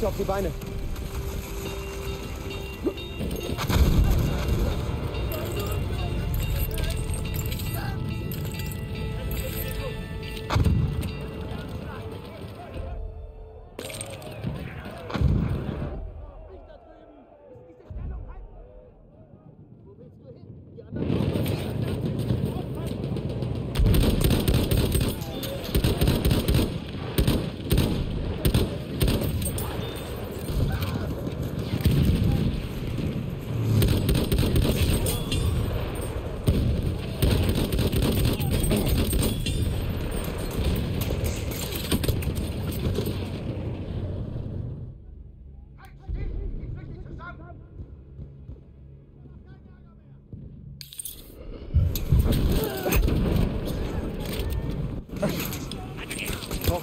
Du auf die Beine?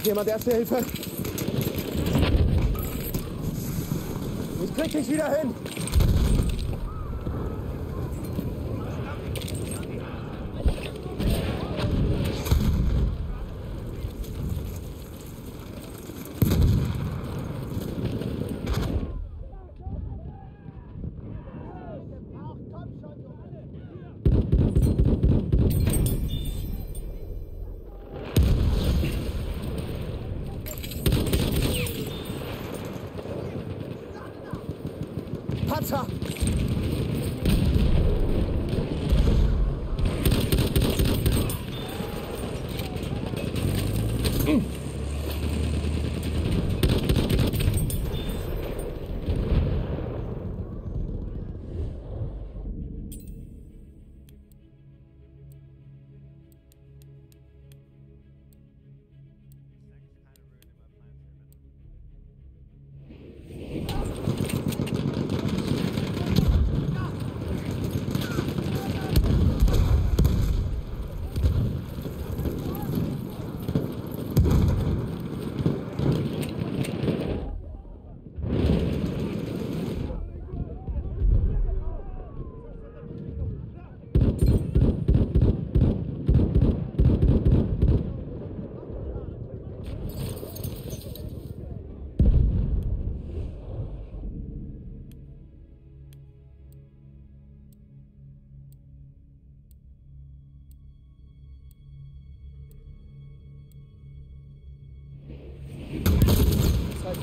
Jemand Erste Hilfe? Ich krieg dich wieder hin.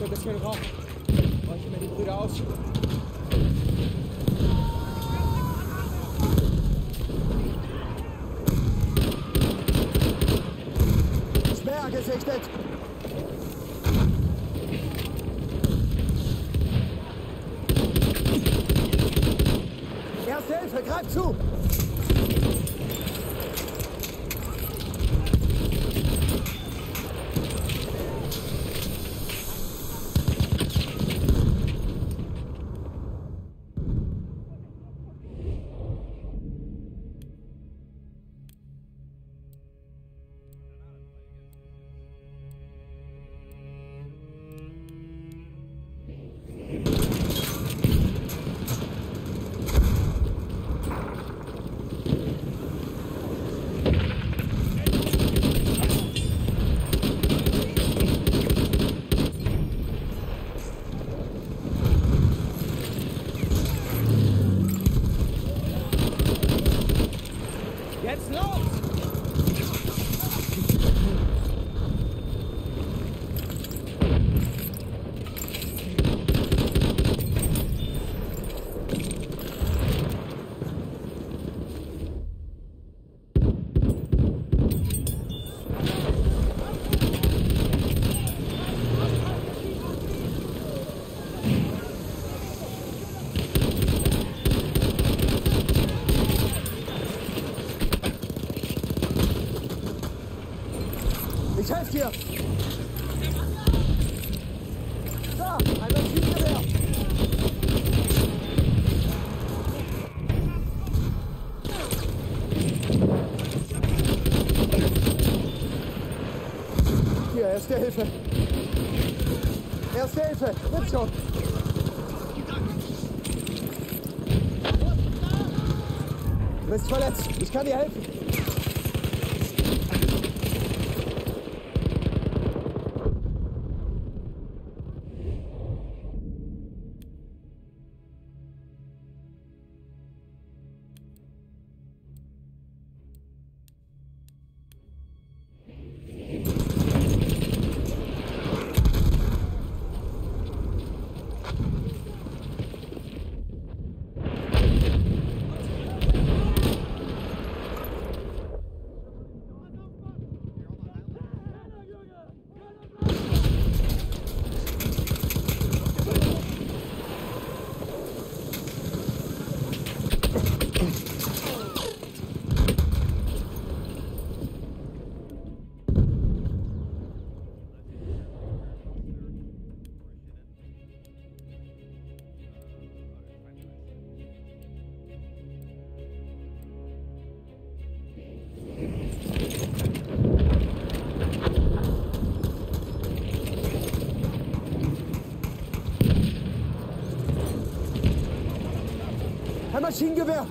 Ein bisschen Raum. Räuche mir die Brüder aus. Speer gesichtet! Erste Hilfe, greif zu! Dir! Da, ein Maschinengewehr! Hier, erste Hilfe! Erste Hilfe! Nimm schon! Du bist verletzt! Ich kann dir helfen! Maschinengewehr!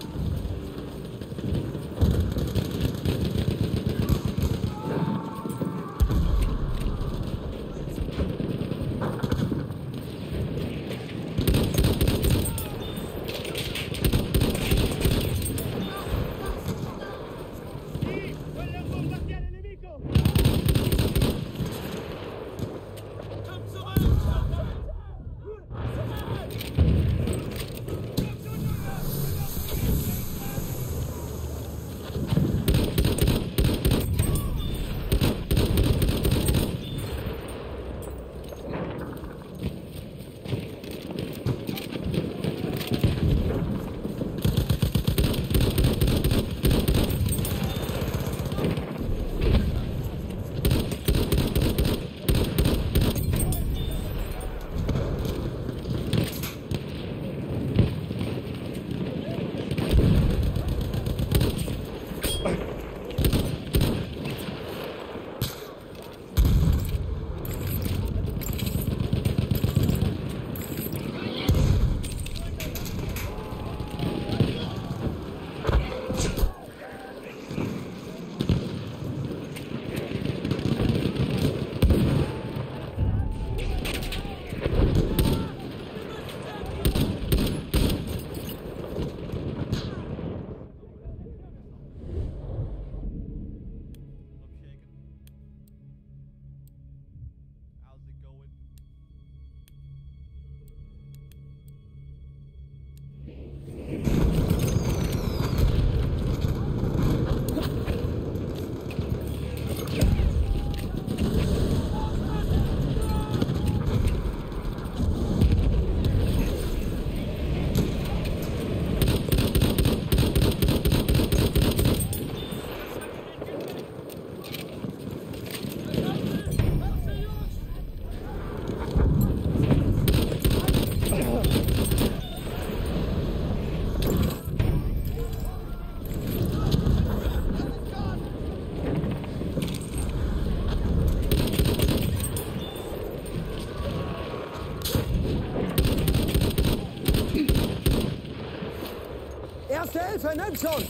Nimm schon!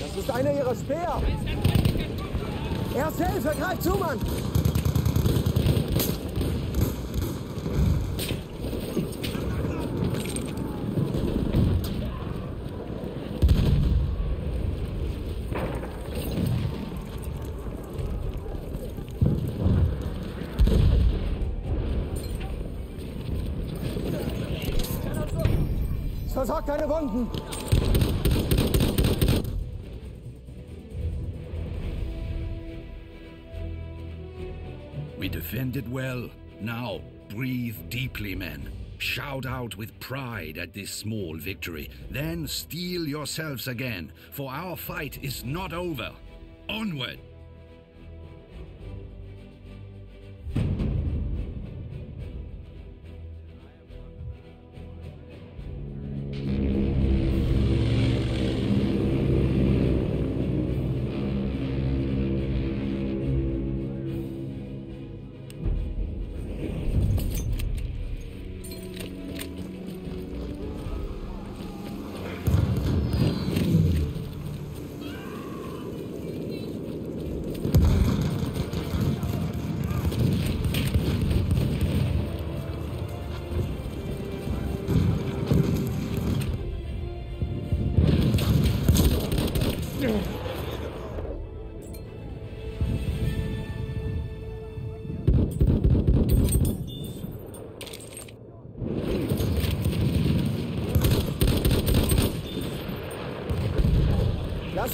Das ist einer ihrer Speer! Erste Hilfe, greif zu, Mann! Deine Wunden! We defended well. Now, breathe deeply, men. Shout out with pride at this small victory. Then steel yourselves again, for our fight is not over. Onward!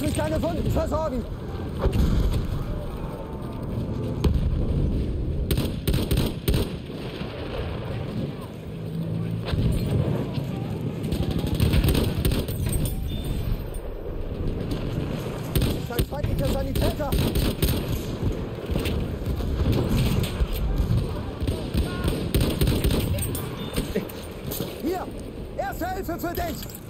Lass mich deine Wunden versorgen! Das ist ein feindlicher Sanitäter! Hier! Erste Hilfe für dich!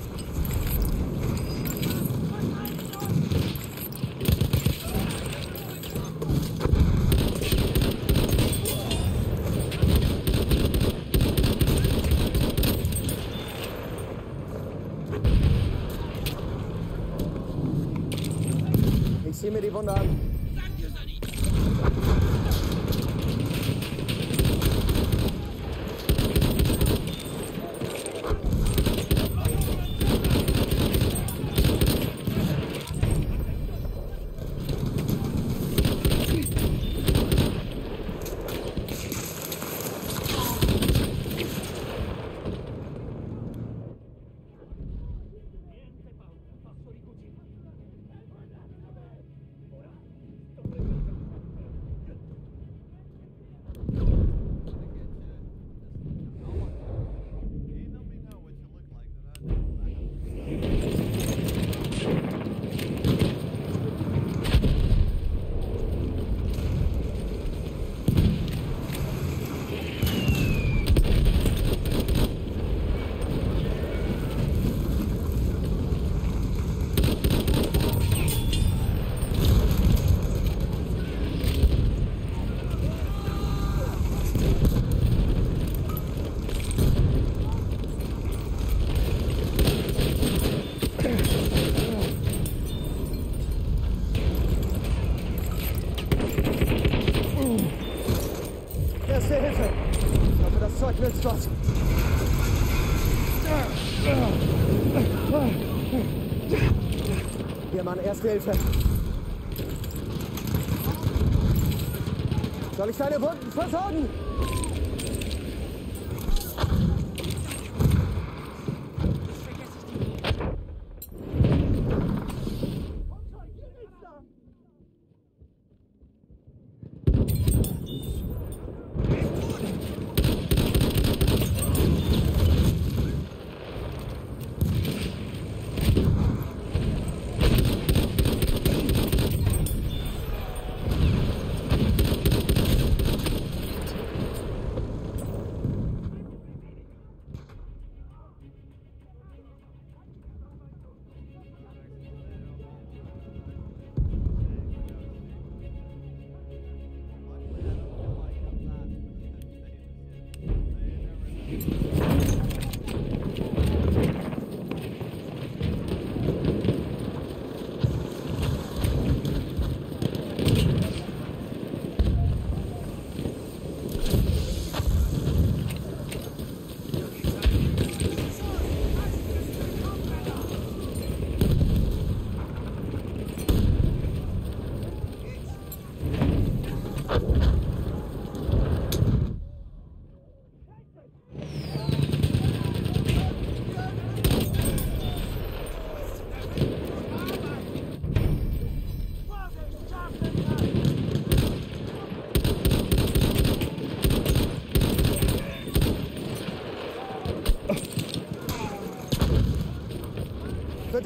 Mann, Erste Hilfe. Soll ich deine Wunden versorgen?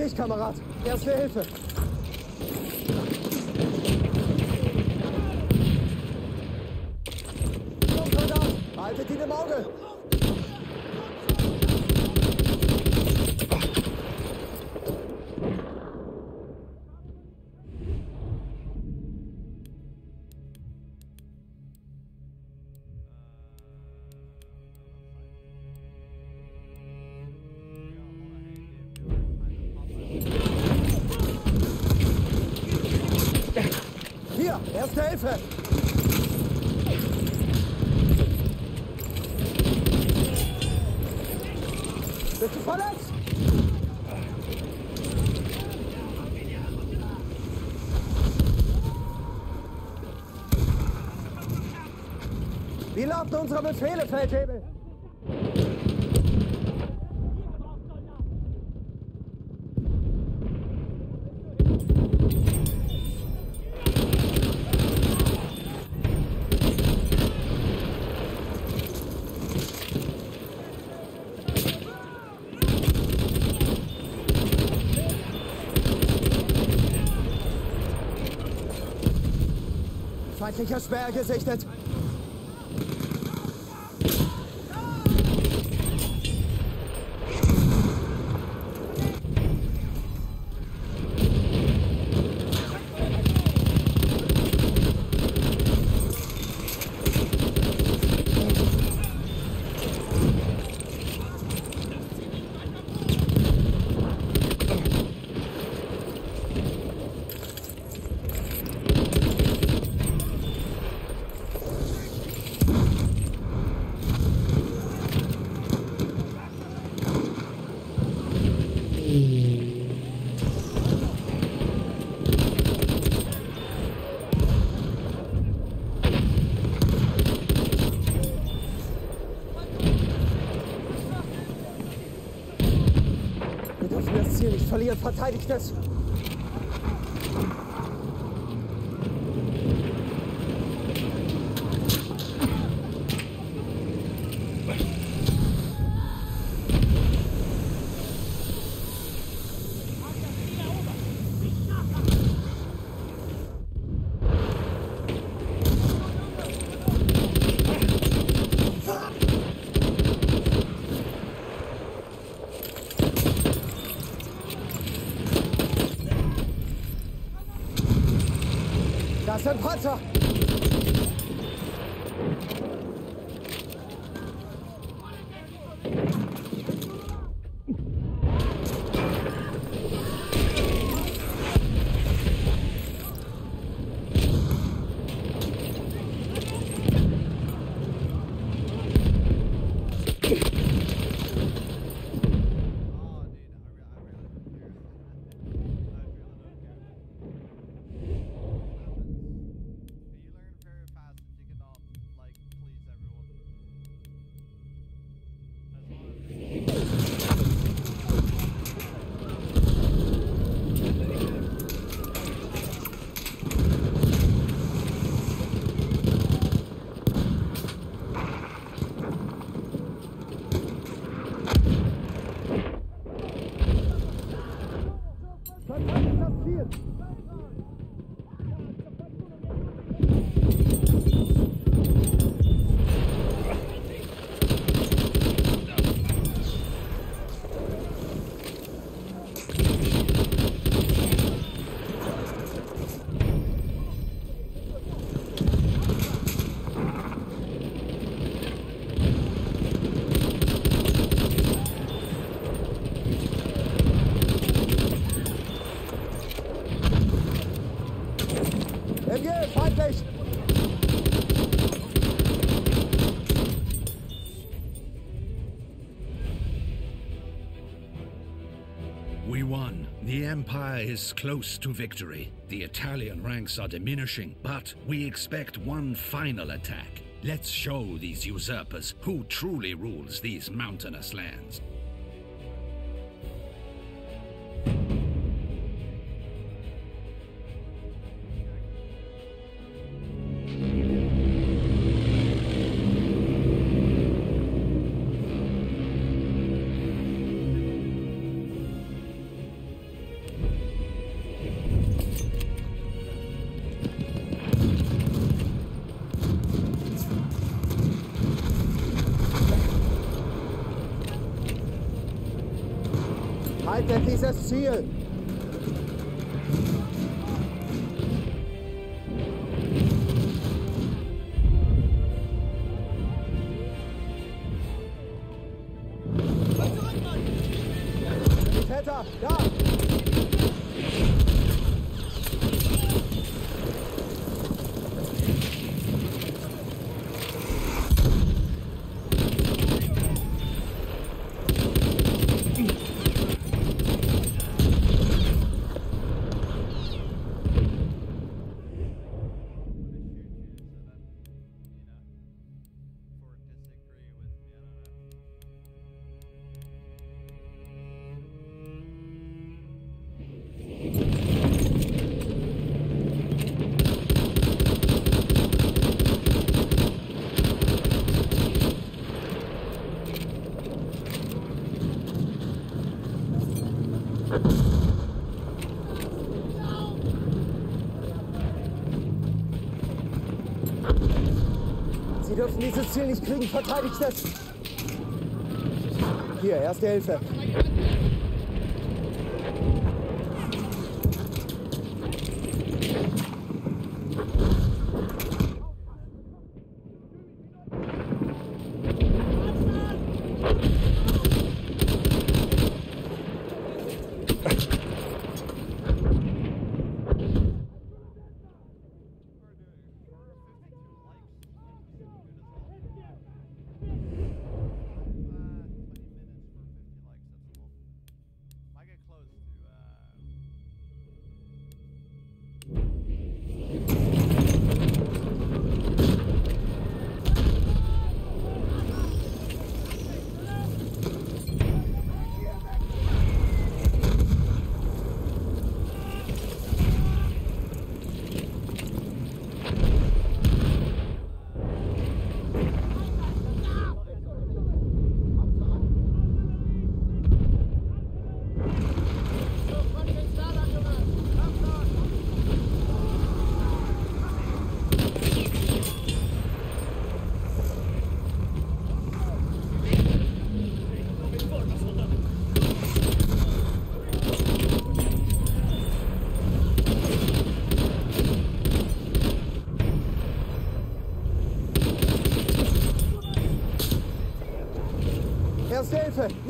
Dich, Kamerad. Erste Hilfe. Hilfe. Bist du verletzt? Wie lauten unsere Befehle, Feldhebel? Feindlicher Speer gesichtet. dürfen das Ziel nicht verlieren. Verteidigt es! Is close to victory. The Italian ranks are diminishing, but we expect one final attack. Let's show these usurpers who truly rules these mountainous lands. Haltet dieses Ziel! Sie dürfen dieses Ziel nicht kriegen, verteidigt es! Hier, erste Hilfe.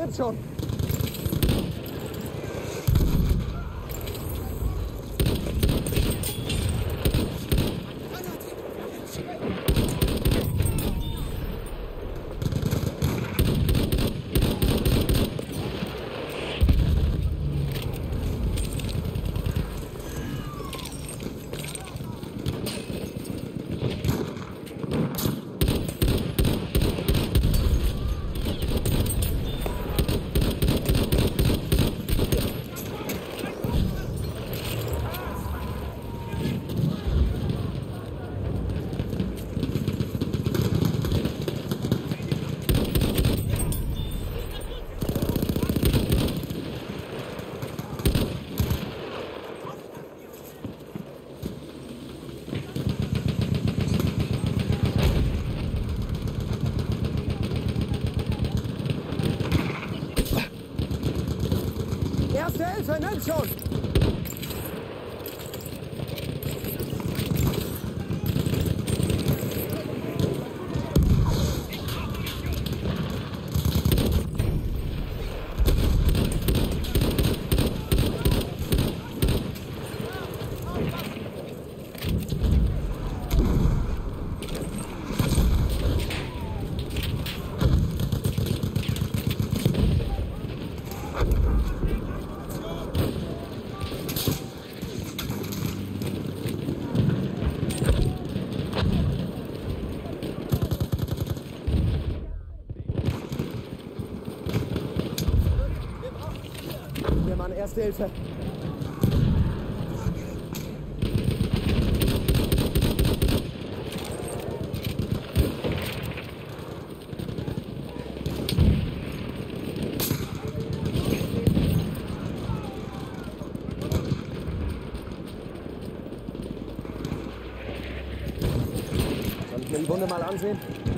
Hilfe, nimm schon. Erste Hilfe, nimm schon. Der Mann, Erste Hilfe. Soll ich mir die Wunde mal ansehen?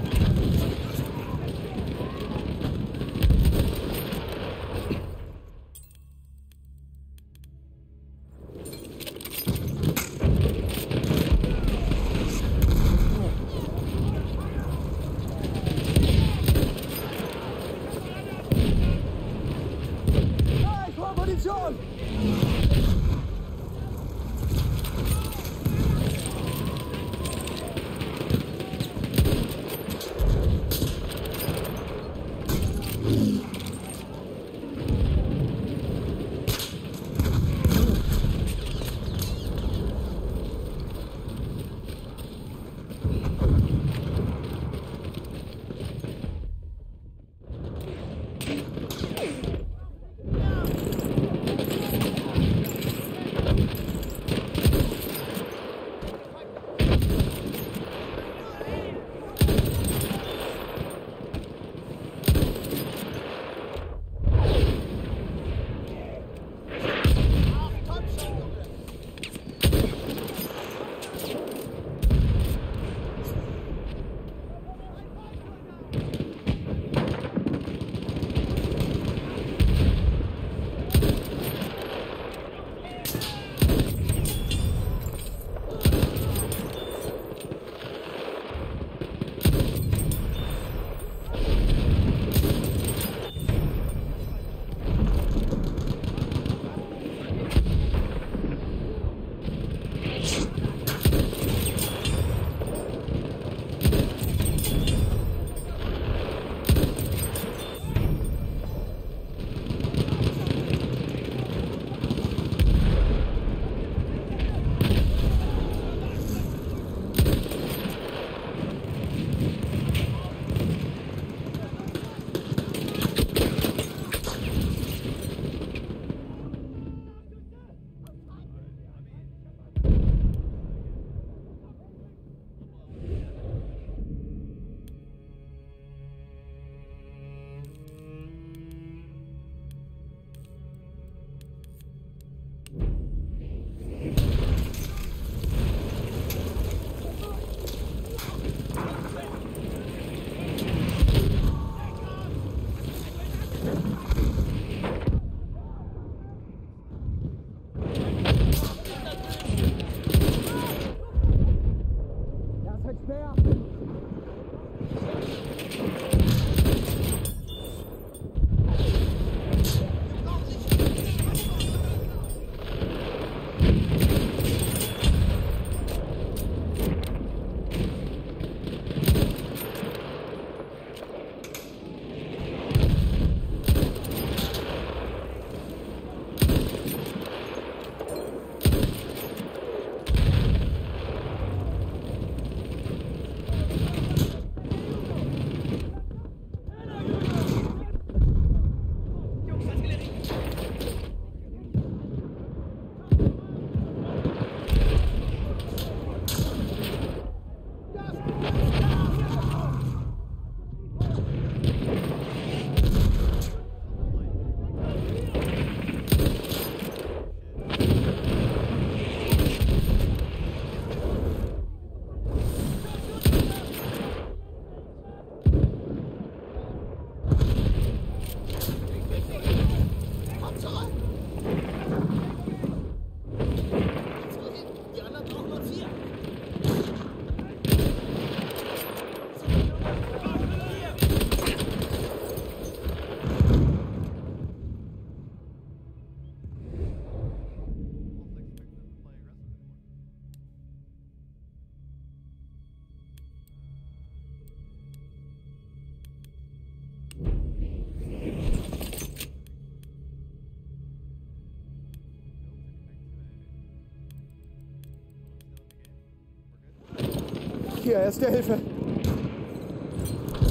Hier, erste Hilfe.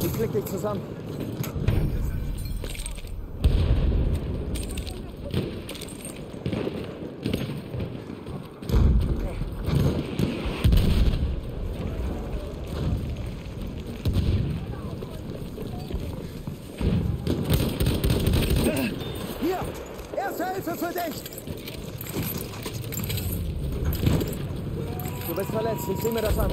Ich klick dich zusammen. Hier, erste Hilfe für dich. Du bist verletzt, ich sehe mir das an.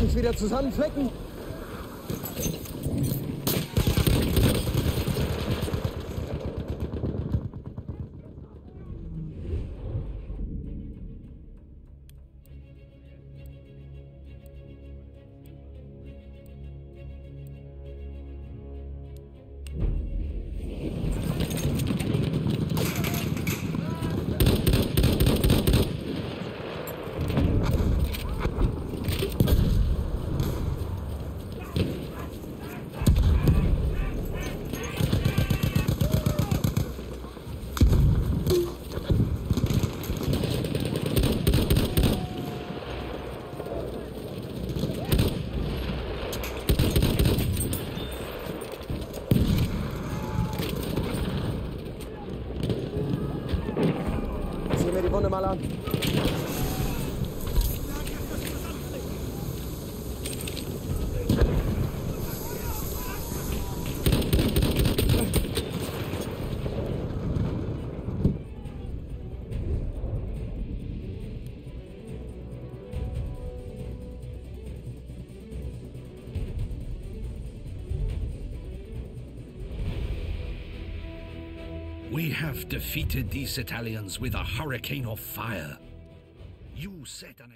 Dich wieder zusammenflecken? Have defeated these Italians with a hurricane of fire. You set an